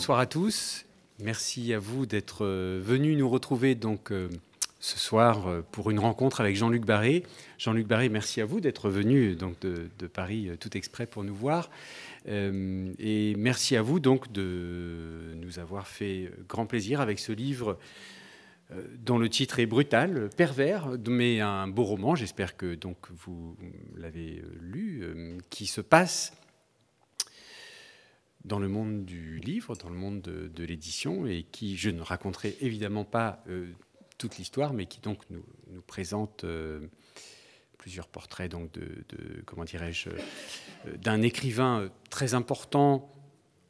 bonsoir à tous. Merci à vous d'être euh, venus nous retrouver donc euh, ce soir euh, pour une rencontre avec Jean-Luc Barré. Jean-Luc Barré, merci à vous d'être venu donc de, Paris tout exprès pour nous voir. et merci à vous donc de nous avoir fait grand plaisir avec ce livre dont le titre est brutal, pervers, mais un beau roman. J'espère que donc vous l'avez lu, qui se passe dans le monde du livre, dans le monde de, l'édition, et qui, je ne raconterai évidemment pas euh, toute l'histoire, mais qui donc nous, présente euh, plusieurs portraits donc de, comment dirais-je, euh, d'un écrivain très important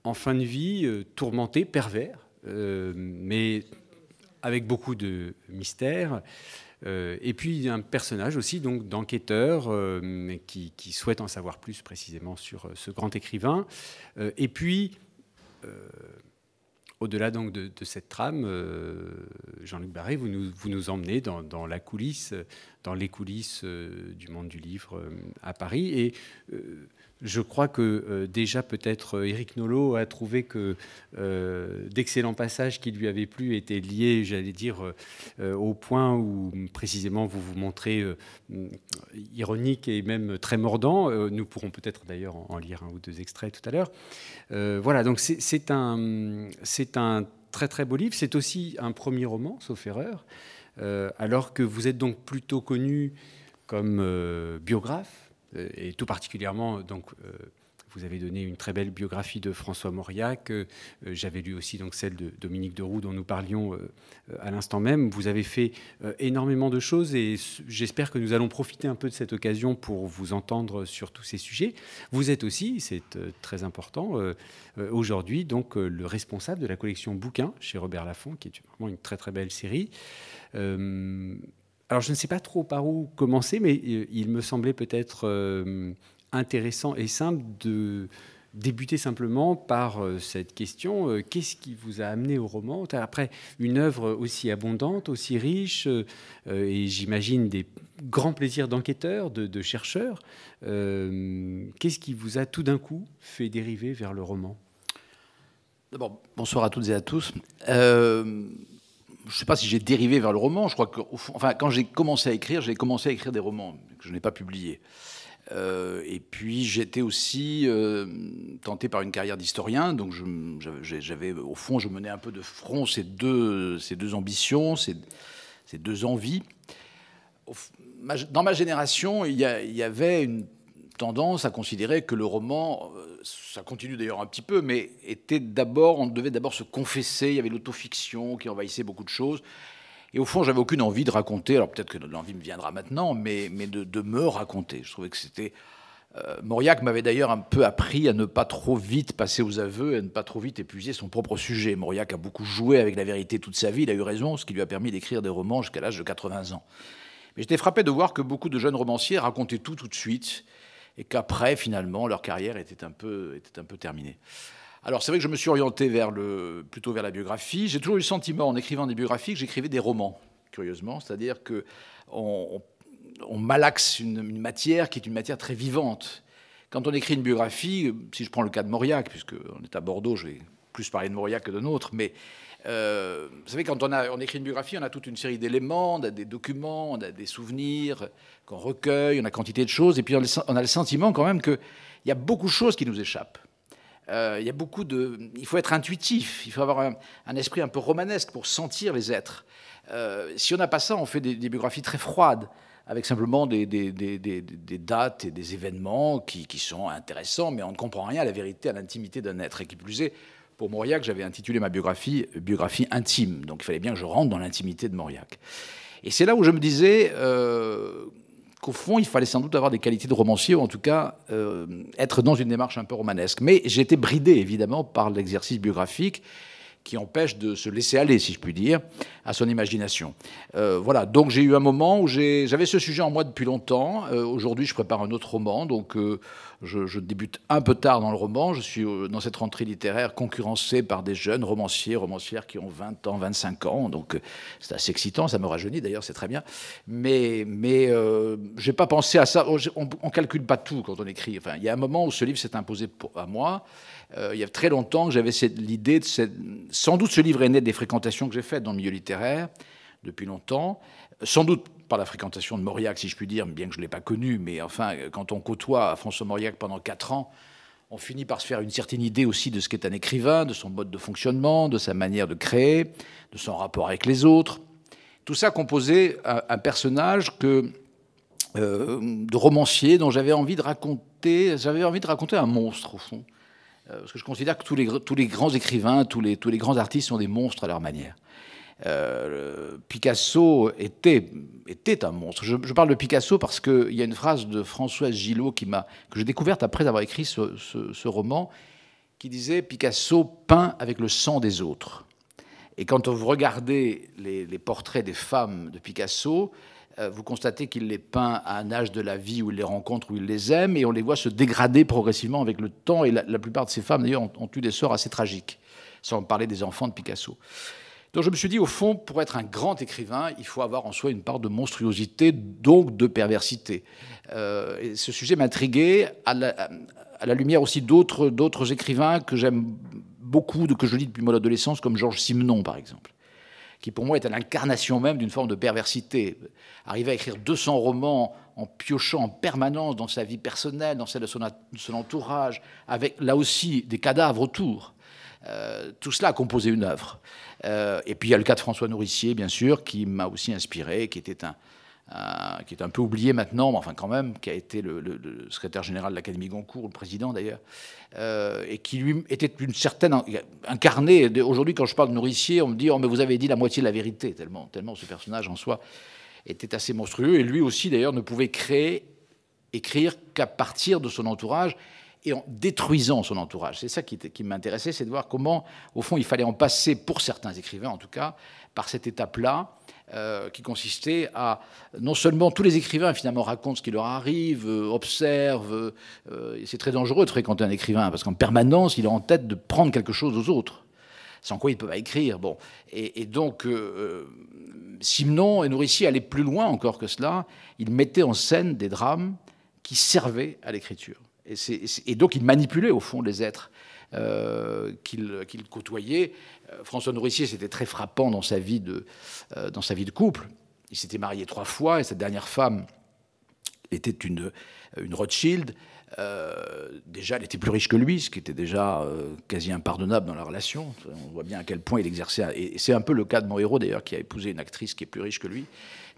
en fin de vie, tourmenté, pervers, mais avec beaucoup de mystère. Euh, et puis un personnage aussi donc d'enquêteur euh, qui, souhaite en savoir plus précisément sur euh, ce grand écrivain. et puis au-delà donc de, cette trame, Jean-Luc Barré, vous nous, emmenez dans, la coulisse, dans les coulisses du monde du livre à Paris. Et je crois que euh, déjà peut-être Eric euh, Nolot a trouvé que euh, d'excellents passages qui lui avaient plu étaient liés, j'allais dire, au point où précisément vous vous montrez ironique et même très mordant. nous pourrons peut-être d'ailleurs en, lire un ou deux extraits tout à l'heure. voilà, donc c'est un, un très très beau livre. C'est aussi un premier roman, sauf erreur, alors que vous êtes donc plutôt connu comme biographe et tout particulièrement, donc, euh, vous avez donné une très belle biographie de François Mauriac. Euh, j'avais lu aussi donc celle de Dominique Deroux dont nous parlions à l'instant même. Vous avez fait énormément de choses et j'espère que nous allons profiter un peu de cette occasion pour vous entendre sur tous ces sujets. Vous êtes aussi, c'est très important, aujourd'hui donc le responsable de la collection bouquins chez Robert Laffont, qui est vraiment une très très belle série. Alors je ne sais pas trop par où commencer, mais euh, il me semblait peut-être euh, intéressant et simple de débuter simplement par euh, cette question qu'est-ce qui vous a amené au roman Après une œuvre aussi abondante, aussi riche, et j'imagine des grands plaisirs d'enquêteurs, de, de, chercheurs, qu'est-ce qui vous a tout d'un coup fait dériver vers le roman? D'abord, bonsoir à toutes et à tous ne sais pas si j'ai dérivé vers le roman. Je crois que, enfin, quand j'ai commencé à écrire, j'ai commencé à écrire des romans que je n'ai pas publiés. Euh, et puis j'étais aussi euh, tenté par une carrière d'historien, donc j'avais, au fond, je menais un peu de front ces deux, ces deux ambitions, ces, deux envies. Dans ma génération, il y avait une tendance à considérer que le roman, euh, ça continue d'ailleurs un petit peu, mais était d'abord, on devait d'abord se confesser. Il y avait l'autofiction qui envahissait beaucoup de choses. Et au fond, j'avais aucune envie de raconter. Alors peut-être que l'envie me viendra maintenant, mais, de, me raconter. Je trouvais que c'était. Euh, Mauriac m'avait d'ailleurs un peu appris à ne pas trop vite passer aux aveux, à ne pas trop vite épuiser son propre sujet. Mauriac a beaucoup joué avec la vérité toute sa vie. Il a eu raison, ce qui lui a permis d'écrire des romans jusqu'à l'âge de 80 ans. Mais j'étais frappé de voir que beaucoup de jeunes romanciers racontaient tout tout de suite et qu'après, finalement, leur carrière était un peu, était un peu terminée. Alors c'est vrai que je me suis orienté vers le, plutôt vers la biographie. J'ai toujours eu le sentiment, en écrivant des biographies, que j'écrivais des romans, curieusement. C'est-à-dire que on, malaxe une, matière qui est une matière très vivante. Quand on écrit une biographie, si je prends le cas de Mauriac, puisqu'on est à Bordeaux, je vais plus parler de Mauriac que de nôtre, mais euh, vous savez, quand on, a, on écrit une biographie, on a toute une série d'éléments, des documents, on a des souvenirs qu'on recueille, on a quantité de choses, et puis on a le sentiment quand même qu'il y a beaucoup de choses qui nous échappent. Euh, il a faut être intuitif, il faut avoir un, esprit un peu romanesque pour sentir les êtres. Euh, si on n'a pas ça, on fait des, biographies très froides, avec simplement des, dates et des événements qui, sont intéressants, mais on ne comprend rien à la vérité, à l'intimité d'un être. Et qui plus est, pour Mauriac, j'avais intitulé ma biographie Biographie intime. Donc il fallait bien que je rentre dans l'intimité de Mauriac. Et c'est là où je me disais euh, qu'au fond, il fallait sans doute avoir des qualités de romancier, ou en tout cas euh, être dans une démarche un peu romanesque. Mais j'ai été bridé, évidemment, par l'exercice biographique, qui empêche de se laisser aller, si je puis dire, à son imagination. Euh, voilà, donc j'ai eu un moment où j'avais ce sujet en moi depuis longtemps. Euh, aujourd'hui, je prépare un autre roman, donc euh, je, débute un peu tard dans le roman. Je suis dans cette rentrée littéraire concurrencé par des jeunes romanciers, romancières qui ont 20 ans, 25 ans, donc c'est assez excitant, ça me rajeunit d'ailleurs, c'est très bien. Mais, mais je n'ai pas pensé à ça, on ne calcule pas tout quand on écrit. Enfin, il y a un moment où ce livre s'est imposé à moi. Euh, il y a très longtemps que j'avais l'idée de sans doute ce livre est né des fréquentations que j'ai faites dans le milieu littéraire depuis longtemps, sans doute par la fréquentation de Mauriac, si je puis dire, bien que je ne l'ai pas connu, mais enfin, quand on côtoie François Mauriac pendant quatre ans, on finit par se faire une certaine idée aussi de ce qu'est un écrivain, de son mode de fonctionnement, de sa manière de créer, de son rapport avec les autres. Tout ça composait un, personnage que, euh, de romancier dont j'avais envie de raconter, j'avais envie de raconter un monstre au fond. Euh, parce que je considère que tous les, grands écrivains, tous les, tous les grands artistes sont des monstres à leur manière. Euh, Picasso était, un monstre. Je, parle de Picasso parce qu'il y a une phrase de Françoise Gillot que j'ai découverte après avoir écrit ce, roman, qui disait Picasso peint avec le sang des autres. Et quand vous regardez les, portraits des femmes de Picasso, euh, vous constatez qu'il les peint à un âge de la vie où il les rencontre, où il les aime, et on les voit se dégrader progressivement avec le temps. Et la, plupart de ces femmes, d'ailleurs, ont, eu des sorts assez tragiques, sans parler des enfants de Picasso. Donc je me suis dit, au fond, pour être un grand écrivain, il faut avoir en soi une part de monstruosité, donc de perversité. Euh, et ce sujet m'intriguait à, à la, lumière aussi d'autres écrivains que j'aime beaucoup, que je lis depuis mon adolescence, comme Georges Simenon, par exemple qui pour moi est l'incarnation même d'une forme de perversité. Arriver à écrire 200 romans en piochant en permanence dans sa vie personnelle, dans celle de son, entourage, avec là aussi des cadavres autour. Euh, tout cela a composé une œuvre. Euh, et puis il y a le cas de François Nourricier, bien sûr, qui m'a aussi inspiré, qui était un, qui est un peu oublié maintenant, mais enfin quand même, qui a été le, secrétaire général de l'Académie Goncourt, le président d'ailleurs, euh, et qui lui était une certaine incarné. Aujourd'hui, quand je parle de nourricier, on me dit oh mais vous avez dit la moitié de la vérité, tellement, tellement ce personnage en soi était assez monstrueux, et lui aussi d'ailleurs ne pouvait créer, écrire qu'à partir de son entourage et en détruisant son entourage. C'est ça qui, m'intéressait, c'est de voir comment, au fond, il fallait en passer, pour certains écrivains en tout cas, par cette étape-là, euh, qui consistait à non seulement tous les écrivains finalement racontent ce qui leur arrive, euh, observent. Euh, et c'est très dangereux de fréquenter un écrivain parce qu'en permanence il est en tête de prendre quelque chose aux autres, sans quoi il ne peut pas écrire. Bon, et, donc Simon et Nourricier allaient plus loin encore que cela. Ils mettaient en scène des drames qui servaient à l'écriture. Et, donc il manipulait au fond les êtres. Euh, qu'il côtoyait. Euh, François Nourricier, c'était très frappant dans sa vie de, euh, dans sa vie de couple. Il s'était marié trois fois et sa dernière femme était une, une Rothschild. déjà, elle était plus riche que lui, ce qui était déjà quasi impardonnable dans la relation. On voit bien à quel point il exerçait. Et c'est un peu le cas de mon héros, d'ailleurs, qui a épousé une actrice qui est plus riche que lui.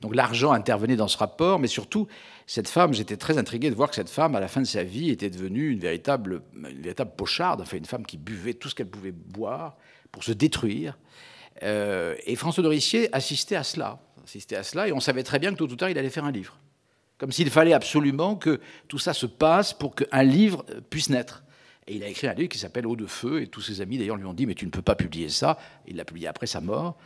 Donc l'argent intervenait dans ce rapport, mais surtout, cette femme, j'étais très intrigué de voir que cette femme, à la fin de sa vie, était devenue une véritable, une véritable pocharde, enfin une femme qui buvait tout ce qu'elle pouvait boire pour se détruire. Euh, et François Dorissier assistait à cela, assistait à cela, et on savait très bien que tôt ou tard, il allait faire un livre. Comme s'il fallait absolument que tout ça se passe pour qu'un livre puisse naître. Et il a écrit un livre qui s'appelle Eau de feu, et tous ses amis d'ailleurs lui ont dit Mais tu ne peux pas publier ça. Il l'a publié après sa mort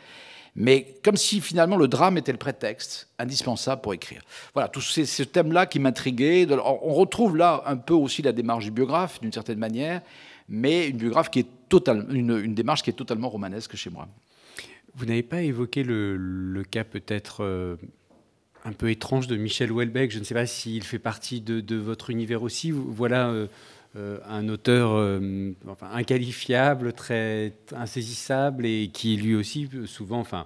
mais comme si finalement le drame était le prétexte indispensable pour écrire. Voilà, tout ce thème-là qui m'intriguait. On retrouve là un peu aussi la démarche du biographe, d'une certaine manière, mais une biographe qui est total, une, démarche qui est totalement romanesque chez moi. Vous n'avez pas évoqué le, cas peut-être euh, un peu étrange de Michel Houellebecq. Je ne sais pas s'il fait partie de, votre univers aussi. Voilà. Euh, euh, un auteur euh, enfin, inqualifiable, très insaisissable et qui lui aussi souvent, enfin,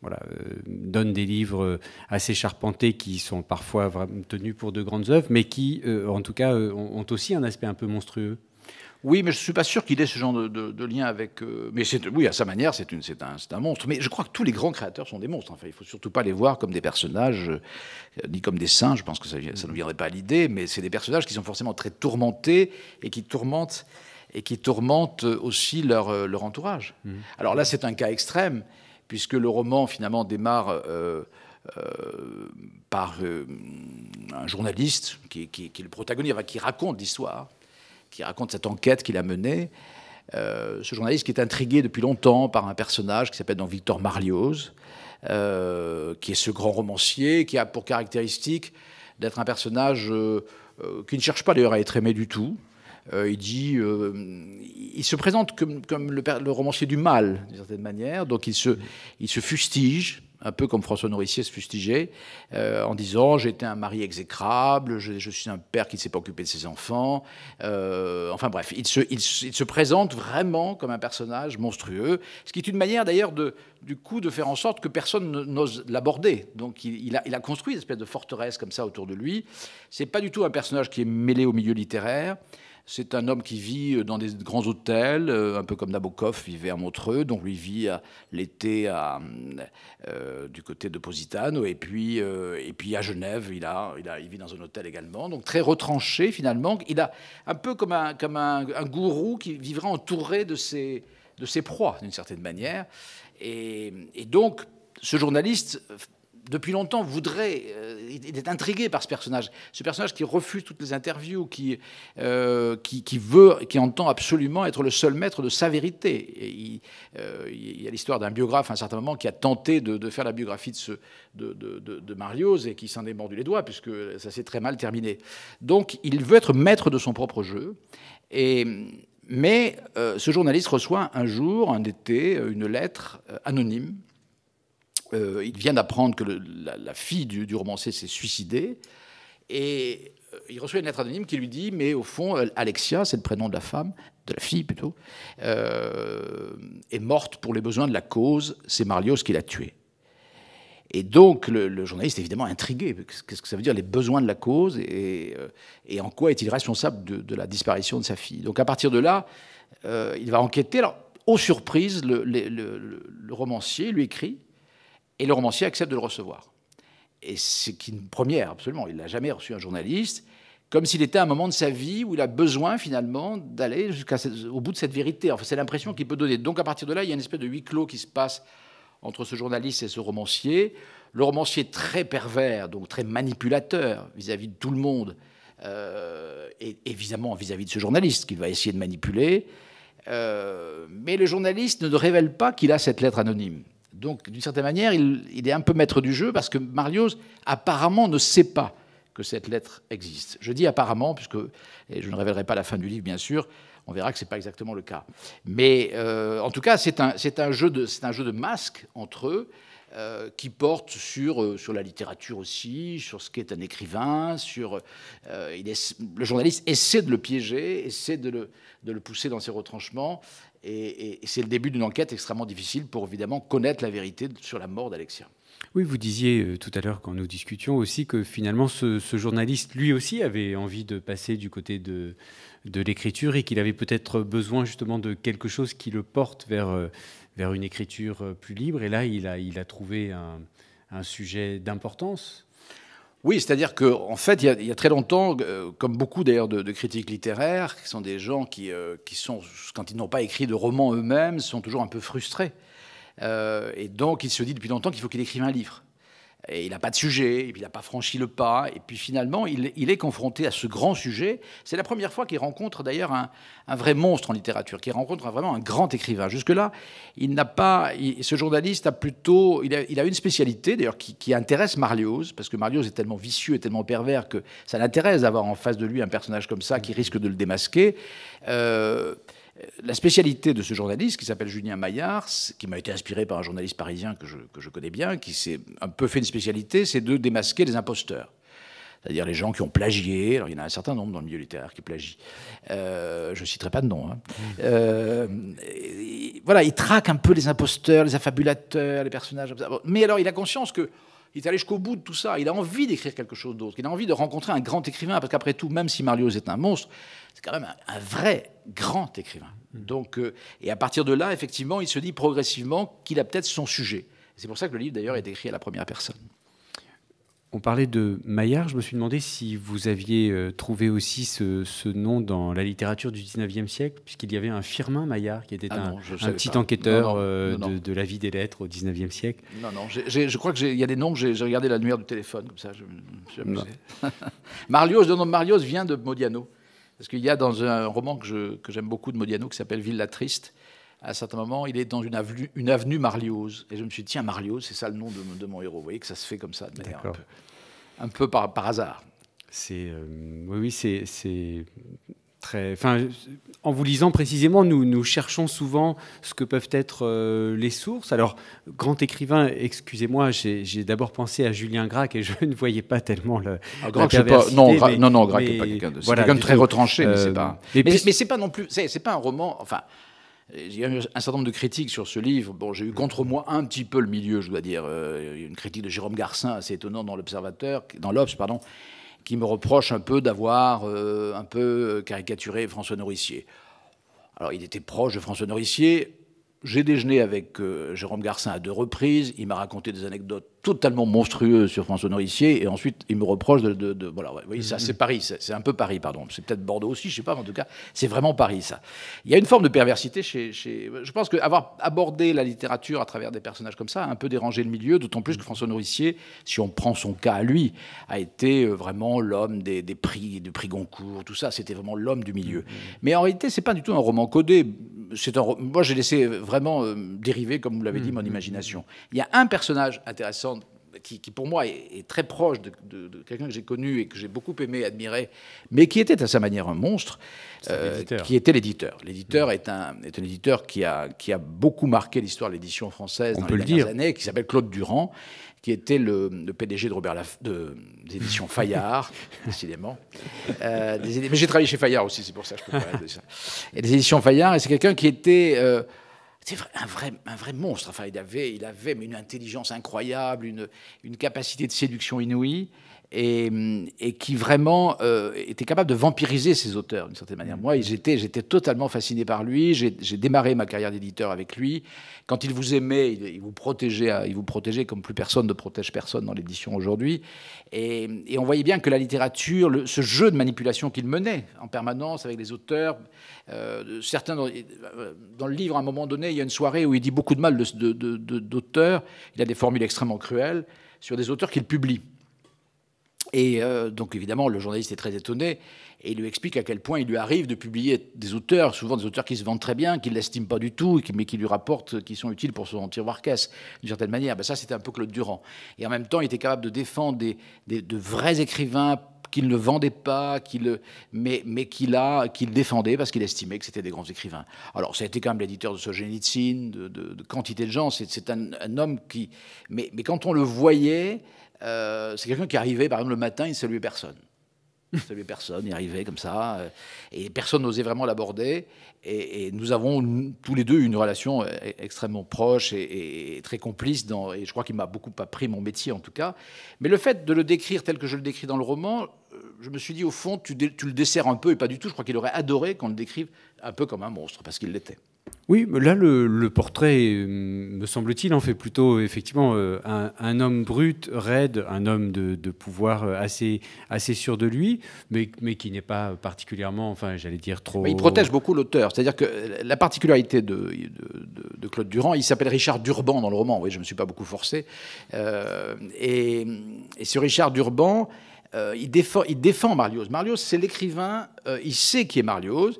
voilà, euh, donne des livres assez charpentés qui sont parfois tenus pour de grandes œuvres, mais qui, en tout cas, ont aussi un aspect un peu monstrueux. Oui, mais je ne suis pas sûr qu'il ait ce genre de, lien avec. Euh, mais oui, à sa manière, c'est un, un, monstre. Mais je crois que tous les grands créateurs sont des monstres. Enfin, il ne faut surtout pas les voir comme des personnages, euh, ni comme des saints. Je pense que ça, ça ne viendrait pas à l'idée. Mais c'est des personnages qui sont forcément très tourmentés et qui tourmentent, et qui tourmentent aussi leur, euh, leur entourage. Mmh. Alors là, c'est un cas extrême, puisque le roman, finalement, démarre. par un journaliste qui, qui, qui, est le protagoniste, qui raconte l'histoire, qui raconte cette enquête qu'il a menée. ce journaliste qui est intrigué depuis longtemps par un personnage qui s'appelle donc Victor Marlioz, qui est ce grand romancier qui a pour caractéristique d'être un personnage qui ne cherche pas d'ailleurs à être aimé du tout, euh, il dit, euh, il se présente comme, comme le, le, romancier du mal, d'une certaine manière. Donc il se, il se fustige, un peu comme François Nourricier se fustigeait, euh, en disant j'étais un mari exécrable, je, suis un père qui ne s'est pas occupé de ses enfants. Euh, enfin bref, il se, présente vraiment comme un personnage monstrueux, ce qui est une manière d'ailleurs de, du coup de faire en sorte que personne n'ose l'aborder. Donc il, il, a, il, a, construit une espèce de forteresse comme ça autour de lui. C'est pas du tout un personnage qui est mêlé au milieu littéraire. C'est un homme qui vit dans des grands hôtels, euh, un peu comme Nabokov vivait à Montreux, donc lui vit l'été euh, du côté de Positano, et puis, euh, à Genève, il, a, vit dans un hôtel également, donc très retranché finalement. Il a un peu comme un, gourou qui vivra entouré de ses, proies, d'une certaine manière. Et donc, ce journaliste depuis longtemps, voudrait, euh, il est intrigué par ce personnage. Ce personnage qui refuse toutes les interviews, qui, euh, qui, qui, veut, qui entend absolument être le seul maître de sa vérité. Euh, il, y a l'histoire d'un biographe à un certain moment qui a tenté de, faire la biographie de, ce, Marioz et qui s'en est mordu les doigts, puisque ça s'est très mal terminé. Donc il veut être maître de son propre jeu. Et, mais euh, ce journaliste reçoit un jour, un été, une lettre anonyme euh, il vient d'apprendre que la, fille du, romancier s'est suicidée. Et euh, il reçoit une lettre anonyme qui lui dit Mais au fond, Alexia, c'est le prénom de la femme, de la fille plutôt, euh, est morte pour les besoins de la cause. C'est Marlios qui l'a tuée. Et donc, le, journaliste est évidemment intrigué. Qu'est-ce que ça veut dire, les besoins de la cause Et, en quoi est-il responsable de, la disparition de sa fille Donc, à partir de là, il va enquêter. Alors, aux surprises, le romancier lui écrit et le romancier accepte de le recevoir. Et c'est une première, absolument. Il n'a jamais reçu un journaliste, comme s'il était à un moment de sa vie où il a besoin finalement d'aller jusqu'au bout de cette vérité. Enfin, c'est l'impression qu'il peut donner. Donc à partir de là, il y a une espèce de huis clos qui se passe entre ce journaliste et ce romancier. Le romancier très pervers, donc très manipulateur vis-à-vis -vis de tout le monde, euh, et évidemment vis-à-vis -vis de ce journaliste qu'il va essayer de manipuler. Euh, mais le journaliste ne révèle pas qu'il a cette lettre anonyme. Donc, d'une certaine manière, il, est un peu maître du jeu parce que Marios, apparemment, ne sait pas que cette lettre existe. Je dis apparemment, puisque, je ne révélerai pas la fin du livre, bien sûr, on verra que ce n'est pas exactement le cas. Mais euh, en tout cas, c'est un, jeu de, masques entre eux. Euh, qui porte sur, euh, sur la littérature aussi, sur ce qu'est un écrivain, sur le journaliste essaie de le piéger, essaie de le pousser dans ses retranchements, et, c'est le début d'une enquête extrêmement difficile pour évidemment connaître la vérité sur la mort d'Alexia. Oui, vous disiez euh, tout à l'heure quand nous discutions aussi que finalement ce, journaliste lui aussi avait envie de passer du côté de, l'écriture et qu'il avait peut-être besoin justement de quelque chose qui le porte vers, euh, vers une écriture euh, plus libre. Et là, il a, il a trouvé un sujet d'importance. Oui, c'est-à-dire qu'en en fait, il y, a, très longtemps, euh, comme beaucoup d'ailleurs de, de, critiques littéraires, qui sont des gens qui, euh, qui sont, quand ils n'ont pas écrit de romans eux-mêmes, sont toujours un peu frustrés. Euh, et donc, il se dit depuis longtemps qu'il faut qu'il écrive un livre et il n'a pas de sujet, et puis il n'a pas franchi le pas, et puis finalement, il, est confronté à ce grand sujet. C'est la première fois qu'il rencontre d'ailleurs un, vrai monstre en littérature, qu'il rencontre vraiment un grand écrivain. Jusque-là, il n'a pas, ce journaliste a plutôt, il a, une spécialité d'ailleurs qui, intéresse Marlios, parce que Marlios est tellement vicieux et tellement pervers que ça l'intéresse d'avoir en face de lui un personnage comme ça qui risque de le démasquer. Euh, la spécialité de ce journaliste, qui s'appelle Julien Maillard, qui m'a été inspiré par un journaliste parisien que je, connais bien, qui s'est un peu fait une spécialité, c'est de démasquer les imposteurs. C'est-à-dire les gens qui ont plagié. Alors, il y en a un certain nombre dans le milieu littéraire qui plagient. Euh, je ne citerai pas de nom. Hein. Euh, voilà, il traque un peu les imposteurs, les affabulateurs, les personnages. Mais alors, il a conscience que il est allé jusqu'au bout de tout ça. Il a envie d'écrire quelque chose d'autre. Il a envie de rencontrer un grand écrivain, parce qu'après tout, même si Marlios est un monstre, c'est quand même un, un, vrai grand écrivain. Donc, euh, et à partir de là, effectivement, il se dit progressivement qu'il a peut-être son sujet. C'est pour ça que le livre, d'ailleurs, est écrit à la première personne. On parlait de Maillard, je me suis demandé si vous aviez euh, trouvé aussi ce, ce, nom dans la littérature du 19e siècle, puisqu'il y avait un Firmin Maillard qui était ah non, un, petit pas. enquêteur non, non, euh, de, de, la vie des lettres au 19e siècle. Non, non, j ai, j ai, je crois qu'il y a des noms que j'ai regardé l'annuaire du téléphone, comme ça, je, je Marlios, le nom de Marlios vient de Modiano. Parce qu'il y a dans un roman que, j'aime beaucoup de Modiano qui s'appelle Villa Triste, à un certain moment, il est dans une avenue, une avenue Marliose. Et je me suis dit, tiens, Marliose, c'est ça le nom de, mon héros. Vous voyez que ça se fait comme ça, de manière un peu, par, par hasard. C'est, euh, oui, oui c'est Enfin, en vous lisant précisément, nous, nous cherchons souvent ce que peuvent être euh, les sources. Alors, grand écrivain, excusez-moi, j'ai d'abord pensé à Julien Gracq et je ne voyais pas tellement le. Ah, Gracq, pas, non, non, non, Gracq n'est pas quelqu'un de, voilà, quelqu'un de très retranché, mais c'est pas. Euh, mais, mais c'est pas non plus. C'est pas un roman. Enfin. Il a eu un certain nombre de critiques sur ce livre. Bon, j'ai eu contre moi un petit peu le milieu, je dois dire. Euh, une critique de Jérôme Garcin assez étonnante dans l'Observateur, dans l'Obs, pardon, qui me reproche un peu d'avoir euh, un peu caricaturé François Nourricier. Alors, il était proche de François Nourricier. J'ai déjeuné avec euh, Jérôme Garcin à deux reprises. Il m'a raconté des anecdotes totalement monstrueux sur François Nourricier, et ensuite il me reproche de, voilà, oui, ça c'est Paris, c'est un peu Paris, pardon, c'est peut-être Bordeaux aussi, je sais pas, mais en tout cas c'est vraiment Paris ça. Il y a une forme de perversité chez, chez je pense qu'avoir abordé la littérature à travers des personnages comme ça a un peu dérangé le milieu, d'autant plus que François Nourricier, si on prend son cas à lui, a été euh, vraiment l'homme des, prix, du prix Goncourt, tout ça, c'était vraiment l'homme du milieu. Mais en réalité c'est pas du tout un roman codé. C'est un, moi j'ai laissé vraiment euh, dériver, comme vous l'avez dit, mon imagination. Il y a un personnage intéressant qui, pour moi est, très proche de, quelqu'un que j'ai connu et que j'ai beaucoup aimé, admiré, mais qui était à sa manière un monstre, euh, qui était l'éditeur. L'éditeur est, un, est un éditeur qui a, qui a beaucoup marqué l'histoire de l'édition française dans les dernières années, qui s'appelle Claude Durand, qui était le, PDG de Robert de, des éditions Fayard, décidément. Euh, mais j'ai travaillé chez Fayard aussi, c'est pour ça que je peux parler de ça. Et des éditions Fayard, et c'est quelqu'un qui était... Euh, c'est un vrai, un vrai monstre. Enfin, il avait, il avait une intelligence incroyable, une, une capacité de séduction inouïe et, qui vraiment euh, était capable de vampiriser ses auteurs d'une certaine manière. Moi, j'étais, j'étais totalement fasciné par lui. J'ai, démarré ma carrière d'éditeur avec lui. Quand il vous aimait, il, vous protégeait, il vous protégeait comme plus personne ne protège personne dans l'édition aujourd'hui. Et, on voyait bien que la littérature, ce jeu de manipulation qu'il menait en permanence avec les auteurs, euh, certains dans, dans, le livre, à un moment donné, il y a une soirée où il dit beaucoup de mal d'auteurs. il a des formules extrêmement cruelles sur des auteurs qu'il publie. Et euh, donc évidemment, le journaliste est très étonné et il lui explique à quel point il lui arrive de publier des auteurs, souvent des auteurs qui se vendent très bien, qu'il l'estime pas du tout, mais qui lui rapportent, qui sont utiles pour son tiroir caisse, d'une certaine manière. Ben ça, c'était un peu Claude Durand. Et en même temps, il était capable de défendre des, de vrais écrivains qu'il ne vendait pas, mais, mais qu'il défendait parce qu'il estimait que c'était des grands écrivains. Alors, ça a été quand même l'éditeur de Solzhenitsyn, de, de, quantité de gens. C'est un, un, homme qui. Mais, mais quand on le voyait, euh, c'est quelqu'un qui arrivait, par exemple, le matin, il ne saluait personne. Il saluait personne, il arrivait comme ça, euh, et personne n'osait vraiment l'aborder. Et, nous avons tous les deux une relation euh, extrêmement proche et, très complice, et je crois qu'il m'a beaucoup appris mon métier en tout cas. Mais le fait de le décrire tel que je le décris dans le roman, je me suis dit, au fond, tu, tu le desserres un peu, et pas du tout. Je crois qu'il aurait adoré qu'on le décrive un peu comme un monstre, parce qu'il l'était. Oui, là, le, portrait, euh, me semble-t-il, en fait plutôt effectivement euh, un, homme brut, raide, un homme de, pouvoir euh, assez, assez sûr de lui, mais, mais qui n'est pas particulièrement, enfin, j'allais dire trop. il protège beaucoup l'auteur. C'est-à-dire que la particularité de, de, Claude Durand, il s'appelle Richard Durban dans le roman. Oui, je ne me suis pas beaucoup forcé. et, et, ce Richard Durban, il, défend, il défend Marlios. Marlios, c'est l'écrivain, il sait qui est Marlios,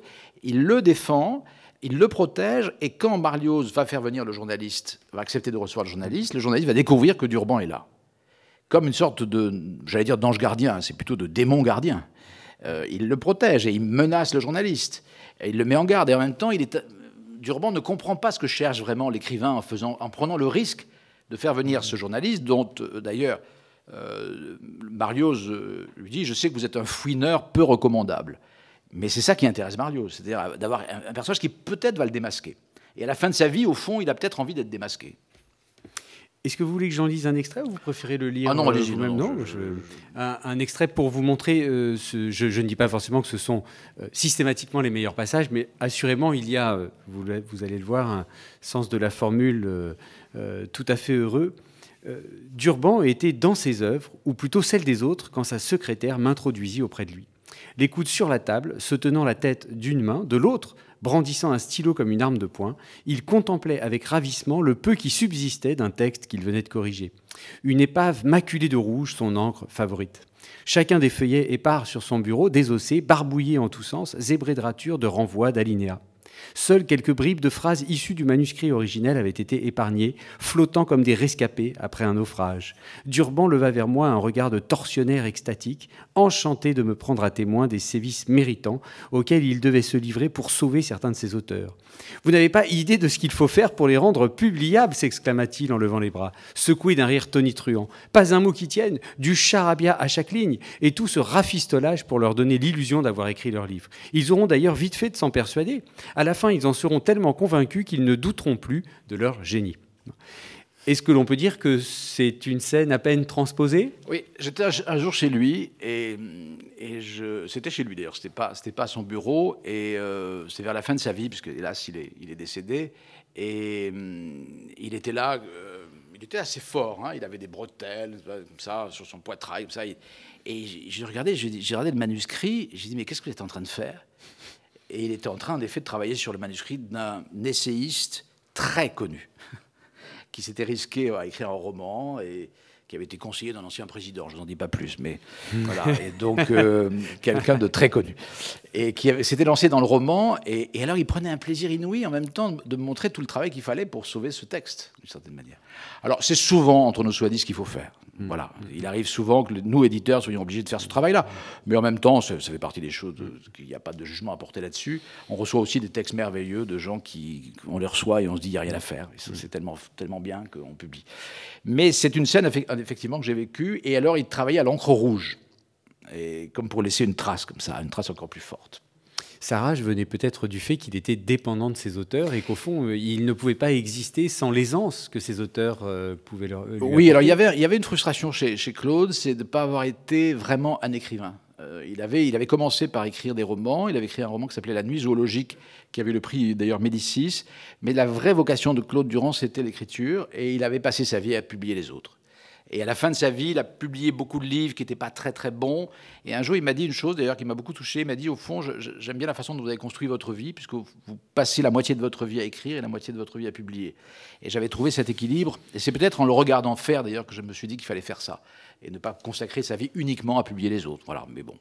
il le défend il le protège, et quand Marlios va faire venir le journaliste, va accepter de recevoir le journaliste, le journaliste va découvrir que Durban est là. Comme une sorte de, j'allais dire d'ange gardien, c'est plutôt de démon gardien. Euh, il le protège et il menace le journaliste. Il le met en garde. Et en même temps, il est, Durban ne comprend pas ce que cherche vraiment l'écrivain en prenant le risque de faire venir ce journaliste, dont euh, d'ailleurs euh, lui dit Je sais que vous êtes un fouineur peu recommandable. Mais c'est ça qui intéresse Mario, c'est-à-dire d'avoir un personnage qui peut-être va le démasquer. Et à la fin de sa vie, au fond, il a peut-être envie d'être démasqué. Est-ce que vous voulez que j'en lise un extrait ou vous préférez le lire Ah non, allez-y. même non, un, extrait pour vous montrer. Euh, ce, je, ne dis pas forcément que ce sont euh, systématiquement les meilleurs passages, mais assurément il y a, euh, vous, vous, allez le voir, un sens de la formule tout à fait heureux. Durban était dans ses œuvres, ou plutôt celles des autres, quand sa secrétaire m'introduisit auprès de lui les coudes sur la table, se tenant la tête d'une main, de l'autre, brandissant un stylo comme une arme de poing, il contemplait avec ravissement le peu qui subsistait d'un texte qu'il venait de corriger. Une épave maculée de rouge, son encre favorite. Chacun des feuillets épars sur son bureau, désossé, barbouillé en tous sens, zébré de ratures, de renvois, d'alinéas. Seules quelques bribes de phrases issues du manuscrit originel avaient été épargnées, flottant comme des rescapés après un naufrage. Durban leva vers moi un regard de tortionnaire extatique, enchanté de me prendre à témoin des sévices méritants auxquels il devait se livrer pour sauver certains de ses auteurs. Vous n'avez pas idée de ce qu'il faut faire pour les rendre publiables s'exclama-t-il en levant les bras, secoué d'un rire tonitruant. Pas un mot qui tienne, du charabia à chaque ligne, et tout ce rafistolage pour leur donner l'illusion d'avoir écrit leur livre. Ils auront d'ailleurs vite fait de s'en persuader. La fin, ils en seront tellement convaincus qu'ils ne douteront plus de leur génie. Est-ce que l'on peut dire que c'est une scène à peine transposée? Oui, j'étais un jour chez lui et, c'était chez lui d'ailleurs. C'était pas pas son bureau et euh, c'est vers la fin de sa vie puisque hélas il est décédé et hum, il était là. Euh, il était assez fort. Hein. il avait des bretelles comme ça sur son poitrail comme ça. Et, j'ai regardé regardé le manuscrit. J'ai dit mais qu'est-ce que vous êtes en train de faire? Et il était en train en effet de travailler sur le manuscrit d'un essayiste très connu qui s'était risqué à écrire un roman et qui avait été conseiller d'un ancien président, je n'en dis pas plus, mais voilà, et donc euh, quelqu'un de très connu, et qui s'était lancé dans le roman, et, et, alors il prenait un plaisir inouï en même temps de montrer tout le travail qu'il fallait pour sauver ce texte, d'une certaine manière. Alors c'est souvent entre nos soi dit ce qu'il faut faire. Voilà, il arrive souvent que nous, éditeurs, soyons obligés de faire ce travail-là. Mais en même temps, ça, fait partie des choses, qu'il n'y a pas de jugement à porter là-dessus. On reçoit aussi des textes merveilleux de gens qui, on les reçoit et on se dit, il n'y a rien à faire. C'est tellement, tellement bien qu'on publie. Mais c'est une scène, effectivement, que j'ai vécue. Et alors, il travaillait à l'encre rouge. Et comme pour laisser une trace comme ça, une trace encore plus forte. Sa rage venait peut-être du fait qu'il était dépendant de ses auteurs et qu'au fond, euh, il ne pouvait pas exister sans l'aisance que ses auteurs euh, pouvaient leur. Lui oui, alors il y, avait, il y avait une frustration chez, chez Claude, c'est de ne pas avoir été vraiment un écrivain. Euh, il, avait, il avait commencé par écrire des romans. Il avait écrit un roman qui s'appelait La Nuit zoologique, qui avait le prix d'ailleurs Médicis. Mais la vraie vocation de Claude Durand, c'était l'écriture. Et il avait passé sa vie à publier les autres. Et à la fin de sa vie, il a publié beaucoup de livres qui n'étaient pas très très bons. Et un jour, il m'a dit une chose d'ailleurs qui m'a beaucoup touché. Il m'a dit, au fond, j'aime bien la façon dont vous avez construit votre vie, puisque vous passez la moitié de votre vie à écrire et la moitié de votre vie à publier. Et j'avais trouvé cet équilibre. Et c'est peut-être en le regardant faire d'ailleurs que je me suis dit qu'il fallait faire ça. Et ne pas consacrer sa vie uniquement à publier les autres. Voilà, mais bon.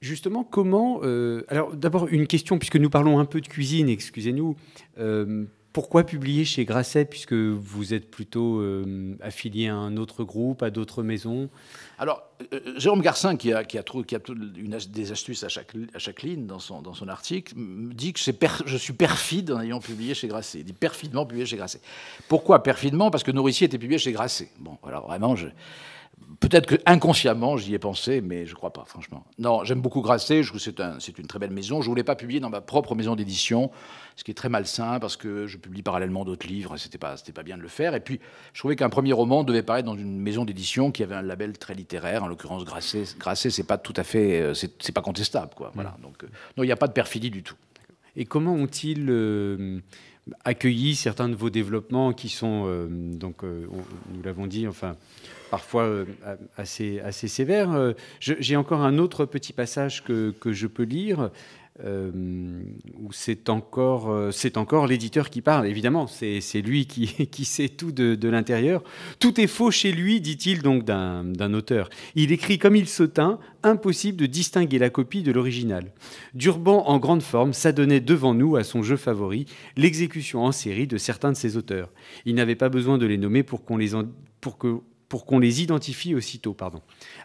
Justement, comment... Euh, alors d'abord, une question, puisque nous parlons un peu de cuisine, excusez-nous. Euh, pourquoi publier chez Grasset, puisque vous êtes plutôt euh, affilié à un autre groupe, à d'autres maisons? Alors, euh, Jérôme Garcin, qui a, une, des astuces à chaque, à chaque ligne dans son, dans son article, dit que je suis perfide en ayant publié chez Grasset. Il dit perfidement publié chez Grasset. Pourquoi perfidement? Parce que Nourricier était publié chez Grasset. Bon, alors vraiment, je, Peut-être que inconsciemment j'y ai pensé, mais je ne crois pas, franchement. Non, j'aime beaucoup Grasset, je trouve que c'est une très belle maison. Je ne voulais pas publier dans ma propre maison d'édition, ce qui est très malsain parce que je publie parallèlement d'autres livres c'était pas, pas bien de le faire. Et puis, je trouvais qu'un premier roman devait paraître dans une maison d'édition qui avait un label très littéraire, en l'occurrence Grasset. Grasset, c'est pas tout à fait, euh, c'est pas contestable, quoi. Voilà. Mm. Donc, euh, non, il n'y a pas de perfidie du tout. Et comment ont-ils euh, accueilli certains de vos développements qui sont, donc, nous l'avons dit, enfin parfois euh, assez, assez sévère. Euh, j'ai encore un autre petit passage que, que je peux lire. Euh, où c'est encore, c'est encore l'éditeur qui parle. Évidemment, c'est lui qui, qui, sait tout de, de l'intérieur. Tout est faux chez lui, dit-il donc d'un auteur. Il écrit comme il se tint, impossible de distinguer la copie de l'original. Durban, en grande forme, s'adonnait devant nous à son jeu favori, l'exécution en série de certains de ses auteurs. Il n'avait pas besoin de les nommer pour qu'on les en, pour que pour qu'on les identifie aussitôt.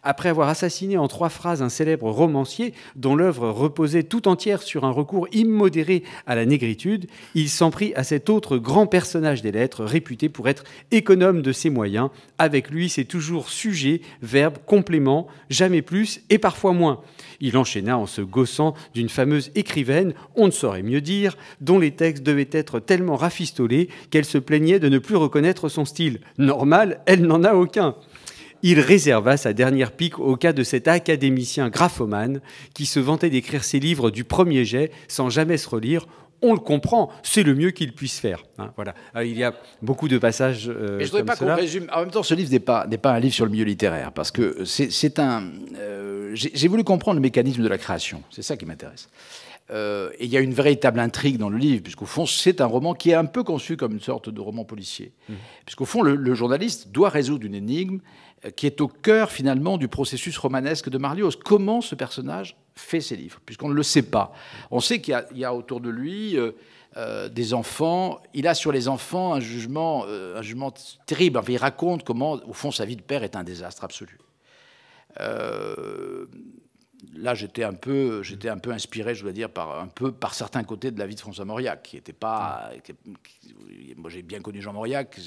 Après avoir assassiné en trois phrases un célèbre romancier dont l'œuvre reposait tout entière sur un recours immodéré à la négritude, il s'en prit à cet autre grand personnage des lettres, réputé pour être économe de ses moyens. Avec lui, c'est toujours sujet, verbe, complément, jamais plus et parfois moins. Il enchaîna en se gaussant d'une fameuse écrivaine, on ne saurait mieux dire, dont les textes devaient être tellement rafistolés qu'elle se plaignait de ne plus reconnaître son style. Normal, elle n'en a aucun. Il réserva sa dernière pique au cas de cet académicien graphomane qui se vantait d'écrire ses livres du premier jet sans jamais se relire. On le comprend, c'est le mieux qu'il puisse faire. Hein, voilà. il y a beaucoup de passages. Euh, Mais je ne voudrais pas qu'on résume. En même temps, ce livre n'est pas, pas un livre sur le milieu littéraire, parce que c'est un. Euh, j'ai voulu comprendre le mécanisme de la création. C'est ça qui m'intéresse. Euh, et il y a une véritable intrigue dans le livre, puisqu'au fond, c'est un roman qui est un peu conçu comme une sorte de roman policier. Mmh. Puisqu'au fond, le, journaliste doit résoudre une énigme qui est au cœur, finalement, du processus romanesque de Marlios. Comment ce personnage fait ses livres, puisqu'on ne le sait pas. On sait qu'il y, a autour de lui euh, euh, des enfants. Il a sur les enfants un jugement, euh, un jugement terrible. il raconte comment, au fond, sa vie de père est un désastre absolu. Là, j'étais un peu, j'étais un peu inspiré, je dois dire, par un peu par certains côtés de la vie de François Mauriac, qui était pas. moi, j'ai bien connu Jean Mauriac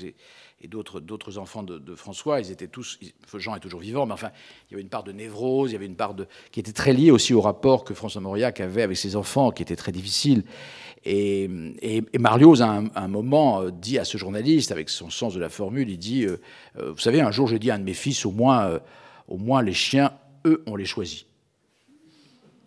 et d'autres, d'autres enfants de, François, ils étaient tous, Jean est toujours vivant, mais enfin, il y avait une part de névrose, il y avait une part de, qui était très liée aussi au rapport que François Mauriac avait avec ses enfants, qui était très difficile. Et, et, Marlios, à un, moment, euh, dit à ce journaliste, avec son sens de la formule, il dit, euh, euh, vous savez, un jour j'ai dit à un de mes fils, au moins, au moins les chiens, eux, on les choisit.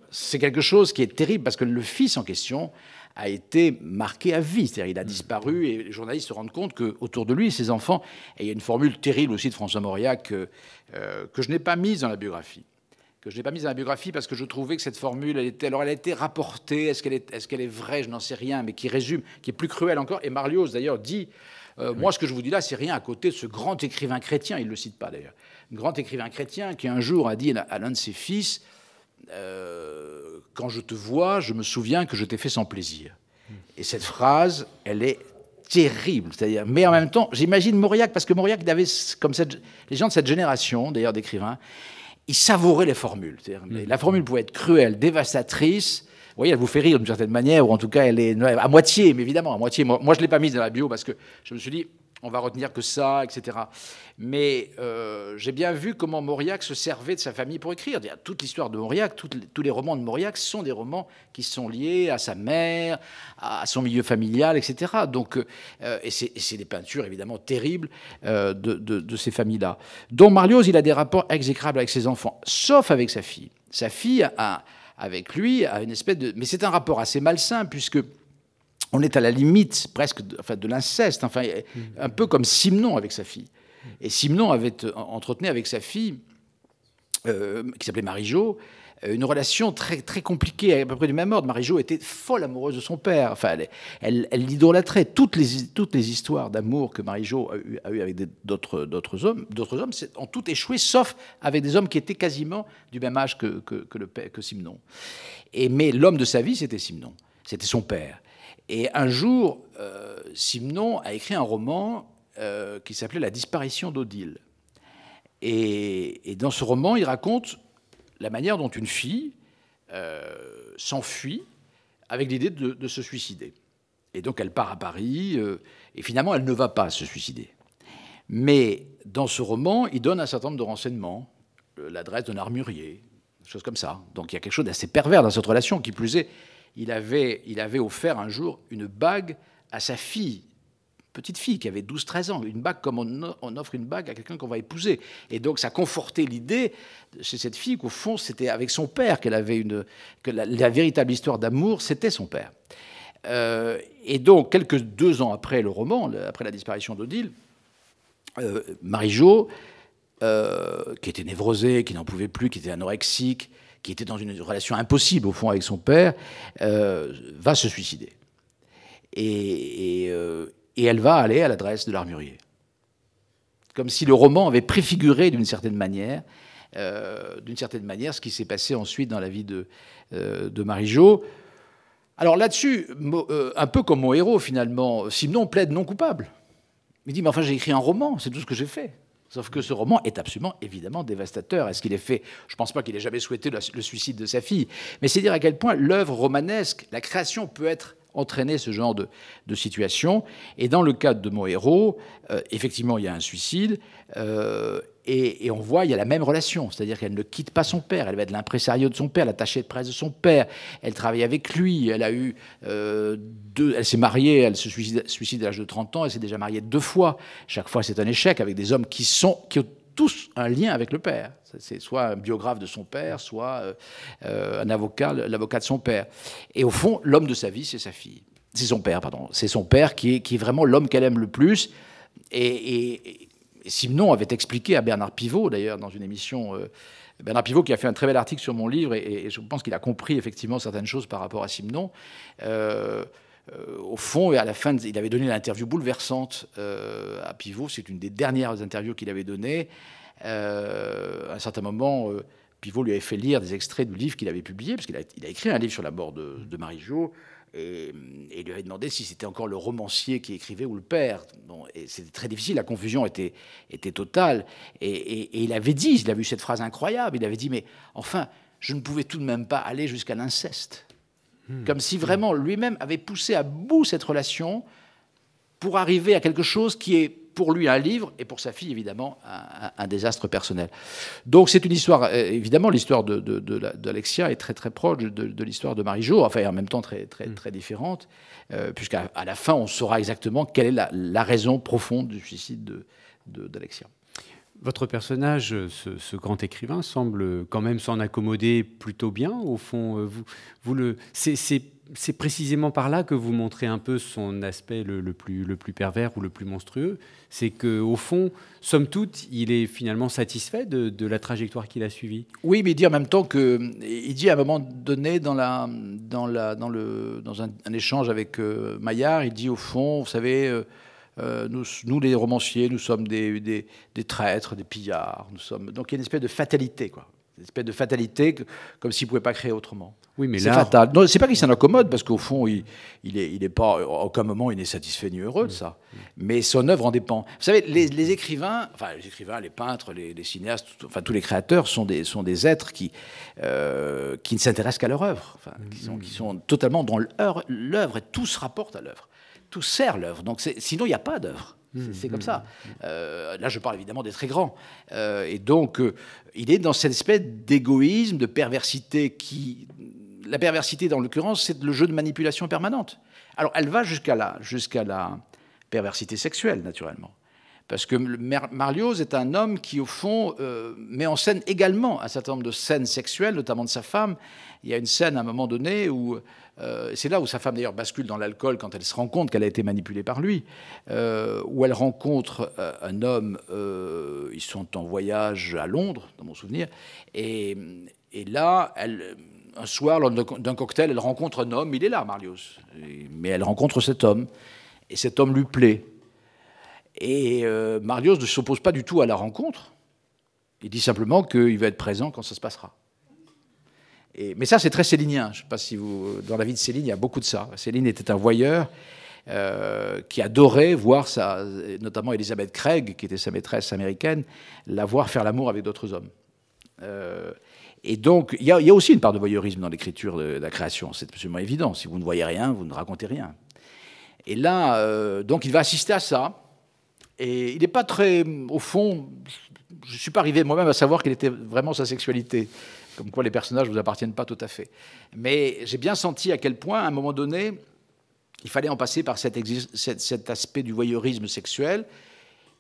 C'est quelque chose qui est terrible, parce que le fils en question a été marqué à vie. C'est-à-dire il a disparu et les journalistes se rendent compte qu'autour de lui, ses enfants, et il y a une formule terrible aussi de François Mauriac euh, que, je n'ai pas mise dans la biographie. Que je n'ai pas mise dans la biographie parce que je trouvais que cette formule, elle était, alors elle a été rapportée, est-ce qu'elle est, est, est, vraie, je n'en sais rien, mais qui résume, qui est plus cruelle encore. Et Marlios d'ailleurs dit, euh, moi ce que je vous dis là, c'est rien à côté de ce grand écrivain chrétien, il ne le cite pas d'ailleurs, grand écrivain chrétien qui un jour a dit à l'un de ses fils, euh, quand je te vois, je me souviens que je t'ai fait sans plaisir. Et cette phrase, elle est terrible. C'est-à-dire, mais en même temps, j'imagine Mauriac, parce que Mauriac, avait, comme les gens de cette génération, d'ailleurs d'écrivains, ils savouraient les formules. Mm. La formule pouvait être cruelle, dévastatrice. Vous voyez, elle vous fait rire d'une certaine manière, ou en tout cas, elle est à moitié, mais évidemment, à moitié. Moi, moi je ne l'ai pas mise dans la bio parce que je me suis dit, on va retenir que ça, etc. Mais euh, j'ai bien vu comment Mauriac se servait de sa famille pour écrire. Toute l'histoire de Mauriac, tous les romans de Mauriac sont des romans qui sont liés à sa mère, à son milieu familial, etc. Donc, euh, et c'est des peintures évidemment terribles euh, de, ces familles-là. Dont Marlios, il a des rapports exécrables avec ses enfants, sauf avec sa fille. Sa fille, a, avec lui, a une espèce de... Mais c'est un rapport assez malsain, puisque on est à la limite presque de, enfin, de l'inceste, enfin, mm. un peu comme Simon avec sa fille. Et Simon avait euh, entretenu avec sa fille, euh, qui s'appelait Marie-Jo, euh, une relation très, très compliquée, à peu près du même ordre. Marie-Jo était folle amoureuse de son père. Enfin, elle, l'idolâtrait. Toutes les, toutes les histoires d'amour que Marie-Jo a eues eu avec d'autres, hommes, d'autres hommes ont toutes échoué, sauf avec des hommes qui étaient quasiment du même âge que, que, le, que Simon. Et, mais l'homme de sa vie, c'était Simon. C'était son père. Et un jour, euh, Simon a écrit un roman euh, qui s'appelait La disparition d'Odile. Et, dans ce roman, il raconte la manière dont une fille euh, s'enfuit avec l'idée de, se suicider. Et donc elle part à Paris, et finalement elle ne va pas se suicider. Mais dans ce roman, il donne un certain nombre de renseignements, l'adresse d'un armurier, des choses comme ça. Donc il y a quelque chose d'assez pervers dans cette relation, qui plus est, il avait, il avait offert un jour une bague à sa fille, petite fille qui avait 12-13 ans, une bague comme on, offre une bague à quelqu'un qu'on va épouser. Et donc ça confortait l'idée chez cette fille qu'au fond c'était avec son père qu'elle avait une, que la, véritable histoire d'amour c'était son père. Euh, et donc quelques deux ans après le roman, après la disparition d'Odile, euh, Marie-Jo, euh, qui était névrosée, qui n'en pouvait plus, qui était anorexique, qui était dans une relation impossible au fond avec son père, euh, va se suicider. Euh, et, elle va aller à l'adresse de l'armurier. Comme si le roman avait préfiguré d'une certaine manière, euh, d'une certaine manière, ce qui s'est passé ensuite dans la vie de, Marie-Jo. Alors là-dessus, un peu comme mon héros finalement, Simon plaide non coupable. Il dit, mais enfin j'ai écrit un roman, c'est tout ce que j'ai fait. Sauf que ce roman est absolument, évidemment, dévastateur. Est-ce qu'il est fait? Je ne pense pas qu'il ait jamais souhaité le suicide de sa fille. Mais c'est dire à quel point l'œuvre romanesque, la création peut être entraîner ce genre de, situation. Et dans le cadre de mon héros, euh, effectivement, il y a un suicide. Euh, et, on voit, il y a la même relation, c'est-à-dire qu'elle ne quitte pas son père, elle va être l'impresario de son père, l'attachée de presse de son père, elle travaille avec lui, elle euh, s'est mariée, elle se suicide, à l'âge de 30 ans, elle s'est déjà mariée deux fois, chaque fois c'est un échec, avec des hommes qui, ont tous un lien avec le père. C'est soit un biographe de son père, soit euh, euh, un avocat, l'avocat de son père. Et au fond, l'homme de sa vie, c'est sa fille. C'est son père, pardon. C'est son père qui est vraiment l'homme qu'elle aime le plus. Et, Simon avait expliqué à Bernard Pivot, d'ailleurs, dans une émission. Euh, Bernard Pivot qui a fait un très bel article sur mon livre, et, je pense qu'il a compris effectivement certaines choses par rapport à Simon. Euh, euh, au fond, et à la fin, il avait donné une interview bouleversante à Pivot. C'est une des dernières interviews qu'il avait données. à un certain moment, Pivot lui avait fait lire des extraits du livre qu'il avait publié, parce qu'il a, il a, écrit un livre sur la mort de, de Marie-Jo et, il lui avait demandé si c'était encore le romancier qui écrivait ou le père. Bon, et c'était très difficile, la confusion était, était totale. Et, il avait dit, il a vu cette phrase incroyable, il avait dit, mais enfin, je ne pouvais tout de même pas aller jusqu'à l'inceste. Hmm. Comme si vraiment lui-même avait poussé à bout cette relation pour arriver à quelque chose qui est pour lui un livre et pour sa fille évidemment un, désastre personnel. Donc c'est une histoire, euh, évidemment l'histoire d'Alexia de, est très très proche de, l'histoire de Marie-Jo, enfin en même temps très très, très différente, euh, puisqu'à la fin on saura exactement quelle est la raison profonde du suicide d'Alexia. Votre personnage, ce, grand écrivain, semble quand même s'en accommoder plutôt bien. Au fond, euh, vous, le, c'est précisément par là que vous montrez un peu son aspect le, plus, pervers ou le plus monstrueux. C'est qu'au fond, somme toute, il est finalement satisfait de, la trajectoire qu'il a suivie. Oui, mais il dit en même temps que. Il dit à un moment donné, dans, la, dans, la, dans, le, dans un, échange avec euh, Maillard, il dit au fond, vous savez. Euh, euh, nous, nous, les romanciers, nous sommes des, des, traîtres, des pillards. Nous sommes... Donc il y a une espèce de fatalité, quoi. Une espèce de fatalité, comme s'il ne pouvait pas créer autrement. Oui, mais c'est fatal. Non, c'est pas qu'il s'en accommode, parce qu'au fond, il, il, est, il est pas, à aucun moment, il n'est satisfait ni heureux de ça. Mais son œuvre en dépend. Vous savez, les, écrivains, enfin, les écrivains, les peintres, les, cinéastes, enfin, tous les créateurs sont des, sont des êtres qui, euh, qui ne s'intéressent qu'à leur œuvre, enfin, qui, sont, qui sont totalement dans l'œuvre, et tout se rapporte à l'œuvre tout sert l'œuvre. Donc sinon, il n'y a pas d'œuvre. C'est comme ça. Euh, là, je parle évidemment des très grands. Euh, et donc, euh, il est dans cette espèce d'égoïsme, de perversité qui. La perversité, dans l'occurrence, c'est le jeu de manipulation permanente. Alors, elle va jusqu'à jusqu'à la perversité sexuelle, naturellement. Parce que Marlios est un homme qui, au fond, met en scène également un certain nombre de scènes sexuelles, notamment de sa femme. Il y a une scène à un moment donné où euh, c'est là où sa femme d'ailleurs bascule dans l'alcool quand elle se rend compte qu'elle a été manipulée par lui, euh, où elle rencontre euh, un homme, ils sont en voyage à Londres, dans mon souvenir, et, là, un soir, lors d'un cocktail, elle rencontre un homme, il est là, Marius, mais elle rencontre cet homme, et cet homme lui plaît. Et Marius ne s'oppose pas du tout à la rencontre, il dit simplement qu'il va être présent quand ça se passera mais ça, c'est très célinien. Je sais pas si vous. Dans la vie de Céline, il y a beaucoup de ça. Céline était un voyeur euh, qui adorait voir, sa, notamment Elisabeth Craig, qui était sa maîtresse américaine, la voir faire l'amour avec d'autres hommes. Euh, et donc, il y, a, aussi une part de voyeurisme dans l'écriture de, la création. C'est absolument évident. Si vous ne voyez rien, vous ne racontez rien. Et là, euh, donc, il va assister à ça. Et il n'est pas très. Au fond, je ne suis pas arrivé moi-même à savoir quelle était vraiment sa sexualité comme quoi les personnages ne vous appartiennent pas tout à fait. Mais j'ai bien senti à quel point, à un moment donné, il fallait en passer par cet, aspect du voyeurisme sexuel.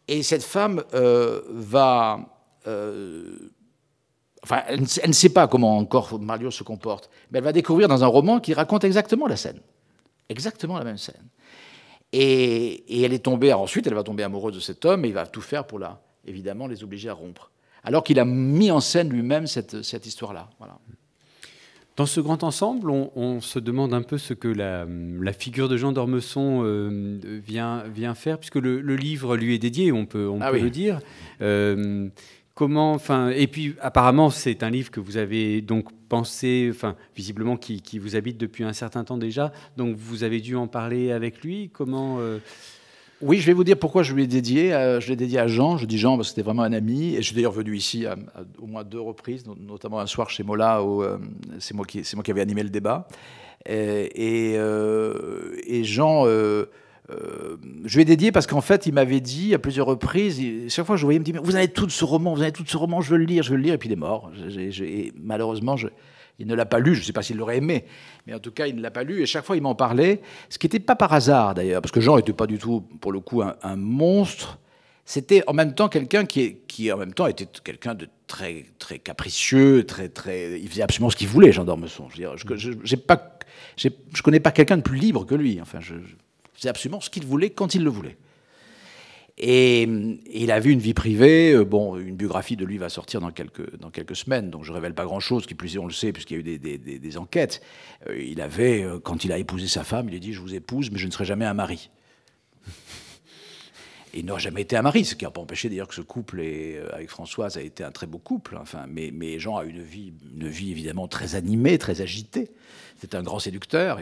Et cette femme euh, va... Euh, enfin, elle, ne sait pas comment encore Mario se comporte, mais elle va découvrir dans un roman qui raconte exactement la scène. Exactement la même scène. Et, et elle est tombée, ensuite elle va tomber amoureuse de cet homme et il va tout faire pour la, évidemment, les obliger à rompre alors qu'il a mis en scène lui-même cette, histoire-là. Dans ce grand ensemble, on, se demande un peu ce que la, figure de Jean d'Ormesson euh, vient, vient, faire, puisque le, livre lui est dédié, on peut, on ah peut le dire. Euh, comment, enfin, et puis apparemment c'est un livre que vous avez donc pensé, enfin, visiblement qui, vous habite depuis un certain temps déjà, donc vous avez dû en parler avec lui. Comment euh, oui, je vais vous dire pourquoi je lui ai dédié. Euh, je l'ai dédié à Jean. Je dis Jean parce que c'était vraiment un ami. Et je suis d'ailleurs venu ici à, au moins deux reprises, notamment un soir chez Mola où euh, c'est moi, qui, moi qui avais animé le débat. Et, et, Jean, je lui ai dédié parce qu'en fait, il m'avait dit à plusieurs reprises, chaque fois je voyais, il me dit Vous avez tout ce roman, vous avez tout ce roman, je veux le lire, je veux le lire. Et puis il est mort. malheureusement, il ne l'a pas lu, je ne sais pas s'il l'aurait aimé, mais en tout cas, il ne l'a pas lu, et chaque fois, il m'en parlait, ce qui n'était pas par hasard, d'ailleurs, parce que Jean n'était pas du tout, pour le coup, un, monstre, c'était en même temps quelqu'un qui, en même temps, était quelqu'un de très, très capricieux, très, très, il faisait absolument ce qu'il voulait, Jean d'Ormesson. Je, je, je, connais pas quelqu'un de plus libre que lui. Enfin, faisait absolument ce qu'il voulait quand il le voulait. Et, il avait une vie privée. Euh, bon, une biographie de lui va sortir dans quelques, dans quelques semaines, donc je révèle pas grand-chose, qui plus est, on le sait, puisqu'il y a eu des, des, des, enquêtes. Euh, il avait, euh, quand il a épousé sa femme, il a dit Je vous épouse, mais je ne serai jamais un mari il n'aura jamais été un mari, ce qui n'a pas empêché d'ailleurs que ce couple euh, avec Françoise a été un très beau couple. Enfin, mais, Jean a une vie, une vie évidemment très animée, très agitée. C'est un grand séducteur.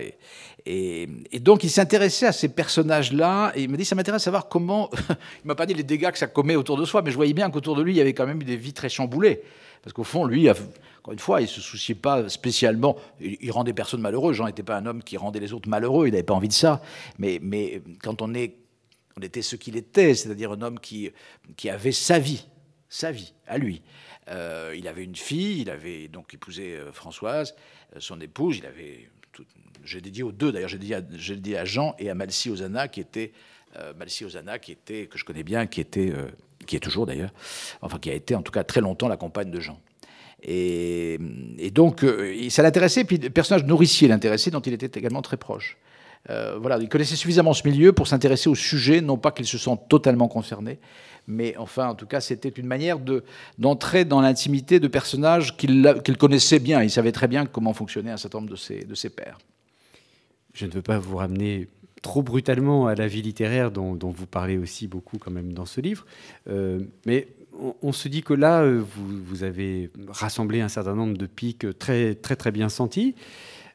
Et, donc il s'intéressait à ces personnages-là. Et il m'a dit, ça m'intéresse de savoir comment... il m'a pas dit les dégâts que ça commet autour de soi, mais je voyais bien qu'autour de lui, il y avait quand même eu des vies très chamboulées. Parce qu'au fond, lui, encore une fois, il ne se souciait pas spécialement. Il, rendait personne malheureux. Jean n'était pas un homme qui rendait les autres malheureux. Il n'avait pas envie de ça. Mais quand on est on était ce qu'il était, c'est-à-dire un homme qui, qui avait sa vie, sa vie, à lui. Euh, il avait une fille, il avait donc épousé euh, Françoise, euh, son épouse, il avait, j'ai dédié aux deux d'ailleurs, j'ai dédié, à Jean et à Malcy Ozana, qui était, Malcy Ozana, qui était, que je connais bien, qui était, qui est toujours d'ailleurs, enfin qui a été en tout cas très longtemps la compagne de Jean. Et, et donc, ça l'intéressait, puis le personnage nourricier l'intéressait, dont il était également très proche. Euh, voilà, il connaissait suffisamment ce milieu pour s'intéresser au sujet, non pas qu'il se sente totalement concerné, mais enfin, en tout cas, c'était une manière d'entrer dans l'intimité de personnages qu'il connaissait bien. Il savait très bien comment fonctionnait un certain nombre de ses, de ses pairs. Je ne veux pas vous ramener trop brutalement à la vie littéraire dont, vous parlez aussi beaucoup quand même dans ce livre, euh, mais on, se dit que là, euh, vous, vous, avez rassemblé un certain nombre de pics très très très bien sentis.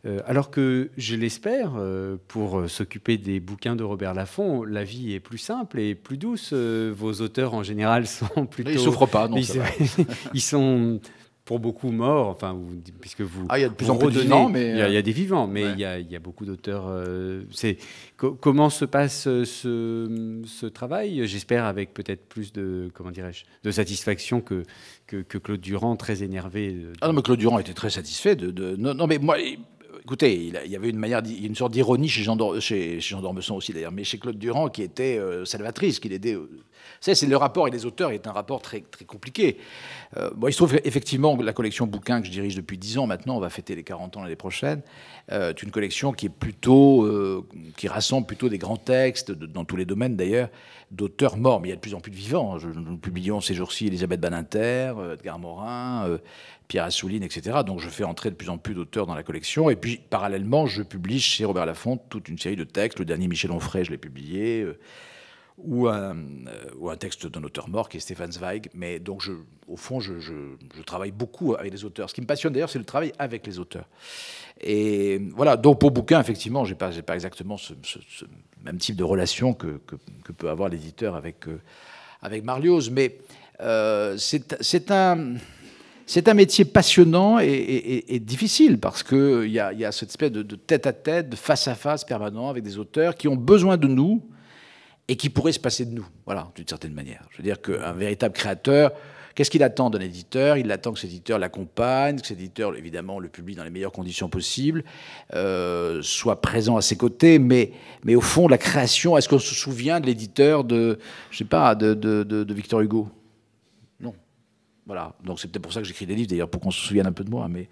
Euh, alors que, je l'espère, euh, pour euh, s'occuper des bouquins de Robert Laffont, la vie est plus simple et plus douce. vos auteurs, en général, sont plutôt... Ils ne souffrent pas, non, ils, sont pour beaucoup morts, enfin, puisque vous. Ah, il y a de plus en plus de vivants, mais. Il y, a, des vivants, mais il, y a, beaucoup d'auteurs. c'est comment se passe ce, travail? J'espère avec peut-être plus de comment dirais-je de satisfaction que, que, Claude Durand, très énervé. Ah non, mais Claude Durand était très satisfait de. de non, non, mais moi, écoutez, il, y avait une manière, une sorte d'ironie chez Jean, chez, d'Ormesson aussi d'ailleurs, mais chez Claude Durand qui était euh, salvatrice, qui l'aidait. Euh, c'est le rapport et les auteurs est un rapport très, très compliqué. Euh, il se trouve effectivement la collection bouquins que je dirige depuis 10 ans maintenant, on va fêter les 40 ans l'année prochaine, est une collection qui rassemble plutôt des grands textes, dans tous les domaines d'ailleurs, d'auteurs morts, mais il y a de plus en plus de vivants. Nous publions ces jours-ci Elisabeth Baninter, Edgar Morin, Pierre Assouline, etc. Donc je fais entrer de plus en plus d'auteurs dans la collection. Et puis parallèlement, je publie chez Robert Laffont toute une série de textes. Le dernier Michel Onfray, je l'ai publié. Euh, ou, un, euh, ou un, texte d'un auteur mort qui est Stéphane Zweig. Mais donc, au fond, je, travaille beaucoup avec les auteurs. Ce qui me passionne d'ailleurs, c'est le travail avec les auteurs. Et voilà, donc pour bouquin, effectivement, je n'ai pas, exactement ce, même type de relation que, peut avoir l'éditeur avec, euh, avec Marlioz. Mais c'est un c'est un métier passionnant et, difficile parce qu'il y, a, y a cette espèce de, tête à tête, de face à face permanent avec des auteurs qui ont besoin de nous et qui pourraient se passer de nous, voilà, d'une certaine manière. Je veux dire qu'un véritable créateur, qu'est-ce qu'il attend d'un éditeur? Il attend que cet éditeur l'accompagne, que cet éditeur, évidemment, le publie dans les meilleures conditions possibles, euh, soit présent à ses côtés, mais, au fond, la création, est-ce qu'on se souvient de l'éditeur de, je sais pas, de Victor Hugo? Voilà, donc c'est peut-être pour ça que j'écris des livres, d'ailleurs, pour qu'on se souvienne un peu de moi. Mais,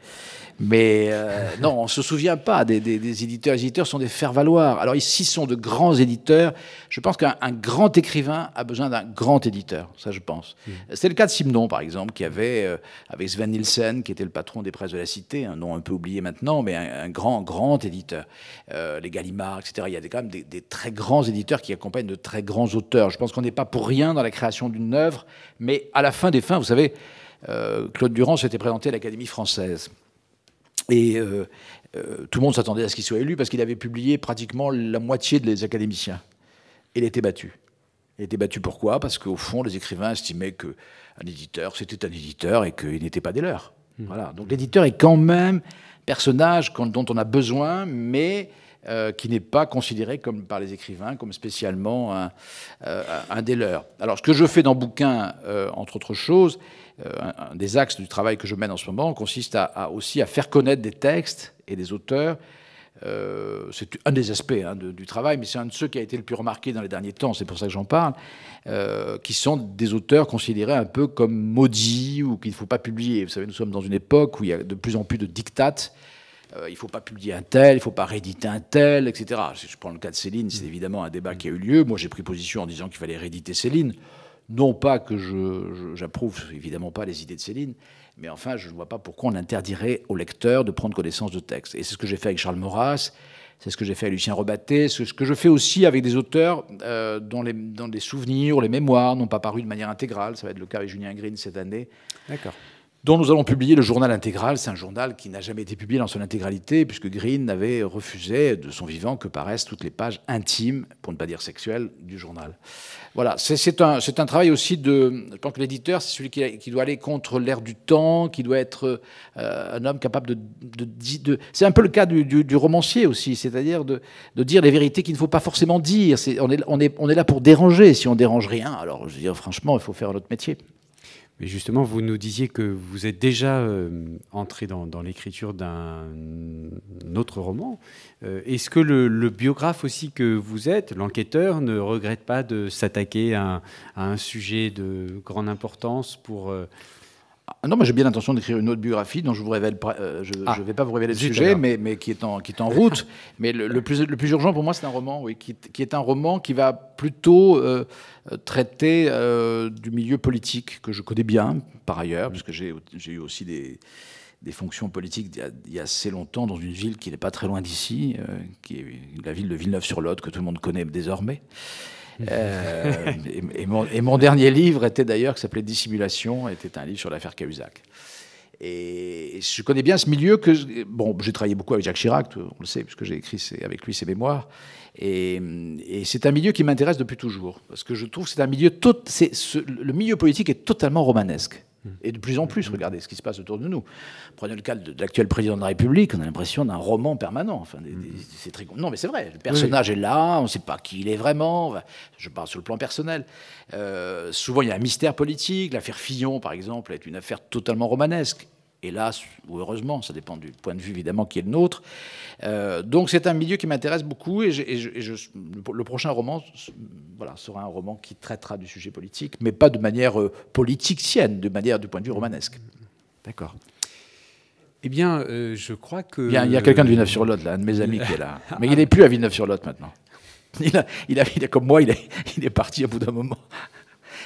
mais euh, non, on ne se souvient pas des, éditeurs. Les éditeurs sont des faire-valoir. Alors ici, sont de grands éditeurs. Je pense qu'un grand écrivain a besoin d'un grand éditeur, ça je pense. Mmh. C'est le cas de Simon, par exemple, qui avait, euh, avec Sven Nielsen, qui était le patron des presses de la Cité, un nom un peu oublié maintenant, mais un, grand, grand éditeur. Euh, les Gallimard, etc. Il y a quand même des, des très grands éditeurs qui accompagnent de très grands auteurs. Je pense qu'on n'est pas pour rien dans la création d'une œuvre, mais à la fin des fins, vous savez, Claude Durand s'était présenté à l'Académie française. Et euh, euh, tout le monde s'attendait à ce qu'il soit élu parce qu'il avait publié pratiquement la moitié des académiciens. Il était battu. Il était battu pourquoi? Parce qu'au fond, les écrivains estimaient qu'un éditeur, c'était un éditeur et qu'il n'était pas des leurs. Hmm. Voilà. Donc l'éditeur est quand même un personnage dont on a besoin, mais qui n'est pas considéré comme par les écrivains comme spécialement un, un, des leurs. Alors ce que je fais dans le bouquin, entre autres choses, euh, un, des axes du travail que je mène en ce moment consiste aussi à faire connaître des textes et des auteurs Euh, c'est un des aspects hein, du travail, mais c'est un de ceux qui a été le plus remarqué dans les derniers temps, c'est pour ça que j'en parle, euh, qui sont des auteurs considérés un peu comme maudits ou qu'il ne faut pas publier. Vous savez, nous sommes dans une époque où il y a de plus en plus de dictates. Euh, il ne faut pas publier un tel, il ne faut pas rééditer un tel, etc. Je prends le cas de Céline, c'est évidemment un débat qui a eu lieu. Moi, j'ai pris position en disant qu'il fallait rééditer Céline. Non pas que j'approuve évidemment pas les idées de Céline, mais enfin, je ne vois pas pourquoi on interdirait au lecteur de prendre connaissance de texte. Et c'est ce que j'ai fait avec Charles Maurras, c'est ce que j'ai fait avec Lucien Rebatté, c'est ce que je fais aussi avec des auteurs euh, dont, les, dont les souvenirs ou les mémoires n'ont pas paru de manière intégrale. Ça va être le cas avec Julien Green cette année. D'accord dont nous allons publier le journal intégral. C'est un journal qui n'a jamais été publié dans son intégralité, puisque Green n'avait refusé de son vivant que paraissent toutes les pages intimes, pour ne pas dire sexuelles, du journal. Voilà, c'est un, travail aussi de... Je pense que l'éditeur, c'est celui qui, doit aller contre l'air du temps, qui doit être euh, un homme capable de... c'est un peu le cas du, romancier aussi, c'est-à-dire de, dire les vérités qu'il ne faut pas forcément dire. on, est, là pour déranger. Si on dérange rien, alors je veux dire, franchement, il faut faire un autre métier. Justement, vous nous disiez que vous êtes déjà euh, entré dans, l'écriture d'un autre roman. Euh, est-ce que le, biographe aussi que vous êtes, l'enquêteur, ne regrette pas de s'attaquer à, un sujet de grande importance pour euh, non, moi j'ai bien l'intention d'écrire une autre biographie dont je vous révèle, euh, je ne ah, vais pas vous révéler le sujet, mais, mais, qui, est en, qui est en route. mais le, plus, le plus urgent pour moi, c'est un roman, oui, qui, qui, est un roman qui va plutôt euh, traiter euh, du milieu politique que je connais bien par ailleurs, puisque j'ai eu aussi des, des fonctions politiques il y, a, assez longtemps dans une ville qui n'est pas très loin d'ici, qui est la ville de Villeneuve-sur-Lot que tout le monde connaît désormais. Euh, et, mon, dernier livre était d'ailleurs, qui s'appelait Dissimulation, était un livre sur l'affaire Cahuzac. Et je connais bien ce milieu que. Bon, j'ai travaillé beaucoup avec Jacques Chirac, on le sait, puisque j'ai écrit avec lui ses mémoires. Et, c'est un milieu qui m'intéresse depuis toujours. Parce que je trouve que c'est un milieu. Le milieu politique est totalement romanesque. Et de plus en plus, regardez ce qui se passe autour de nous. Prenez le cas de, l'actuel président de la République, on a l'impression d'un roman permanent. Enfin, c'est très... Non, mais c'est vrai, le personnage est là, on ne sait pas qui il est vraiment. Je parle sur le plan personnel. Euh, souvent, il y a un mystère politique. L'affaire Fillon, par exemple, est une affaire totalement romanesque hélas ou heureusement, ça dépend du point de vue évidemment qui est le nôtre. Euh, donc c'est un milieu qui m'intéresse beaucoup et, le prochain roman voilà, sera un roman qui traitera du sujet politique, mais pas de manière euh, politicienne, de manière du point de vue romanesque. D'accord. Eh bien, euh, je crois que... Il y a, quelqu'un de Villeneuve-sur-Lot, là, un de mes amis qui est là. Mais il n'est plus à Villeneuve-sur-Lot maintenant. Il, a, il, a, il a, comme moi, il, il est parti au bout d'un moment.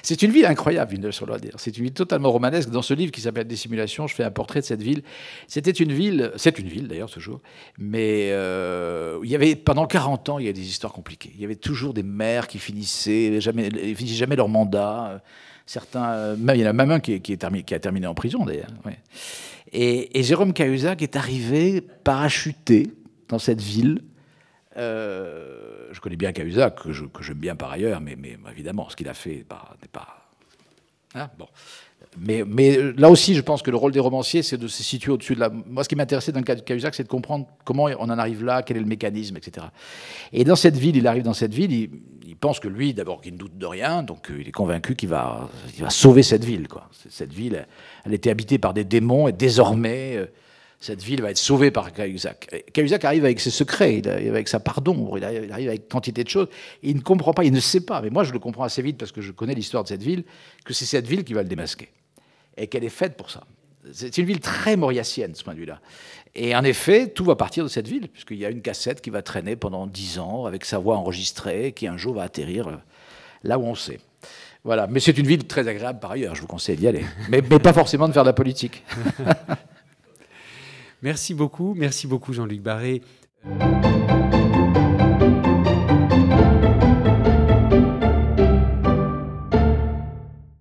C'est une ville incroyable, Villeneuve-sur-Loire. C'est une ville totalement romanesque. Dans ce livre qui s'appelle Dissimulation, je fais un portrait de cette ville. C'était une ville, c'est une ville d'ailleurs toujours, mais euh, il y avait pendant 40 ans, il y a des histoires compliquées. Il y avait toujours des maires qui finissaient jamais, finissaient jamais leur mandat. Certains, même, il y en a même un qui, a terminé en prison d'ailleurs. Et, et, Jérôme Cahuzac est arrivé parachuté dans cette ville euh, je connais bien Cahuzac, que, j'aime bien par ailleurs, mais, évidemment, ce qu'il a fait n'est pas. Hein, bon. Mais, là aussi, je pense que le rôle des romanciers, c'est de se situer au-dessus de la. Moi, ce qui m'intéressait dans le cas de Cahuzac, c'est de comprendre comment on en arrive là, quel est le mécanisme, etc. Et dans cette ville, il arrive dans cette ville, il, pense que lui, d'abord, qu'il ne doute de rien, donc euh, il est convaincu qu'il va, sauver cette ville. Cette ville, elle était habitée par des démons, et désormais, euh, cette ville va être sauvée par Cahuzac. Cahuzac arrive avec ses secrets, il arrive avec sa pardon, il arrive avec quantité de choses. il ne comprend pas, il ne sait pas, mais moi je le comprends assez vite parce que je connais l'histoire de cette ville, que c'est cette ville qui va le démasquer. Et qu'elle est faite pour ça. C'est une ville très mauriacienne, ce point de vue-là. Et en effet, tout va partir de cette ville, puisqu'il y a une cassette qui va traîner pendant dix ans, avec sa voix enregistrée, qui un jour va atterrir euh, là où on sait. Voilà. Mais c'est une ville très agréable par ailleurs, je vous conseille d'y aller. Mais pas forcément de faire de la politique. Merci beaucoup, merci beaucoup Jean-Luc Barré.